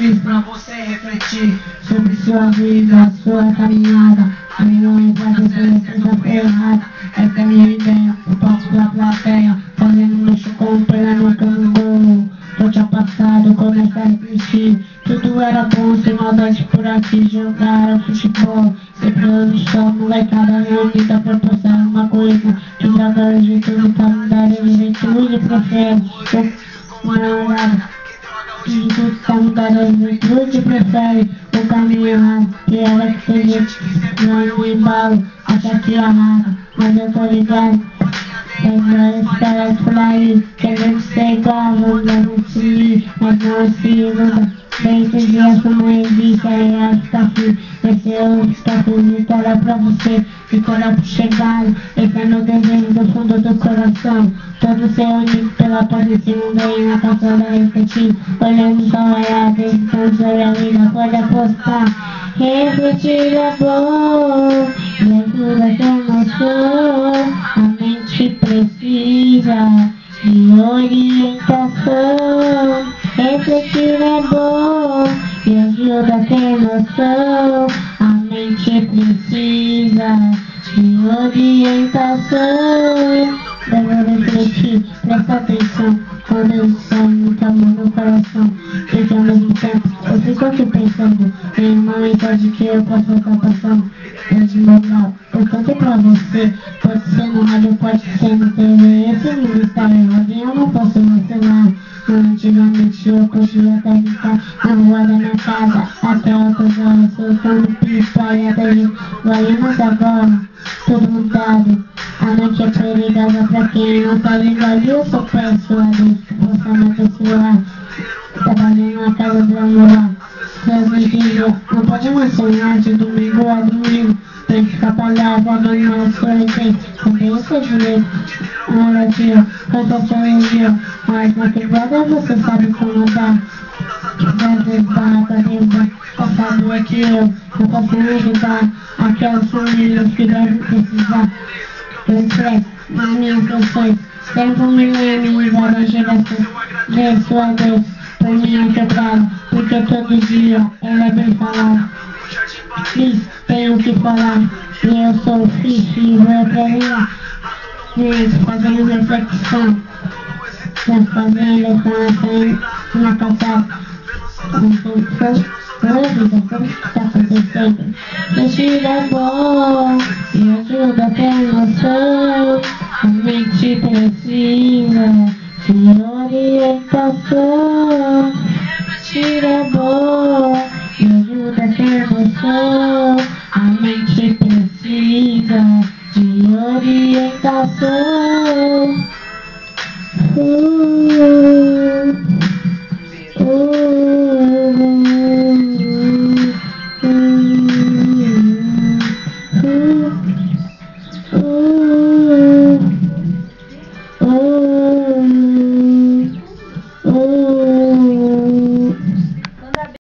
fiz pra você refletir sobre sua vida, sua caminhada. A minha não importa se você já foi errado. Essa é a minha ideia, o palco da plateia. Fazendo luxo com o pé no campo. Tô tinha passado, começa a refletir. Tudo era bom, sem maldade por aqui. Jogaram futebol, sempre no chão, molecada reunida pra postar uma coisa. Que joga de tudo pra mudar de juventude, prefere. Uma namorada. Espírito Santo da juventude prefere o caminho errado E ela que gente não embalo Acha que amarra, mas eu tô ligado. Tem vários caras por aí Querendo ser igual, vamos mentir Mas não se iluda Bem que dia sua mãe disse aí ela está fim Esse é o está fim, vitória pra você Vitória pro chegado Esse é meu desejo do fundo do coração. Todo ser unido pela paz desse mundo aí na calçada refletindo Olhando só olhada, então olha linda, pode apostar Refletir é bom, que eu sou A mente precisa de orientação. Refletir é bom, me ajuda a ter noção A mente precisa de orientação. Deve refletir, presta atenção Quando eu muito amor no coração Porque ao mesmo tempo eu fico aqui pensando Em uma mensagem que eu posso estar passando de moral, eu canto pra você Pode ser no rádio, pode ser no TV Esse mundo está errado e eu não posso vacilar Antigamente eu até ficar na rua da minha casa. Até outras horas soltando pipa e até Guaianas agora Tudo mudado a noite é perigosa pra quem não sabe igual eu sou persuado Você não pessoa. Trabalhando na casa do amor. Mentiros Não pode mais sonhar de domingo a domingo. Tem que ficar palhado, abandonando a sua essência Cadê o seu direito? Tio, canta seu envio Mas na quebrada você sabe como estar pra derrubar Passado é que eu não posso ajudar Aquelas famílias que devem precisar reflete nas minhas canções. Tempo milênio e várias gerações. Vê sua vez, por minha quebrada, porque todo dia ela é bem falada. Fiz, tenho que falar, e eu sou fixe e vou treinar. Gente, fazendo reflexão, nas fazendas, estão na passada. Toda vida, tudo que está acontecendo. É bom, me ajuda a ter noção. A mente precisa de orientação. Mentira é bom, me ajuda a ter noção. myself. Oh.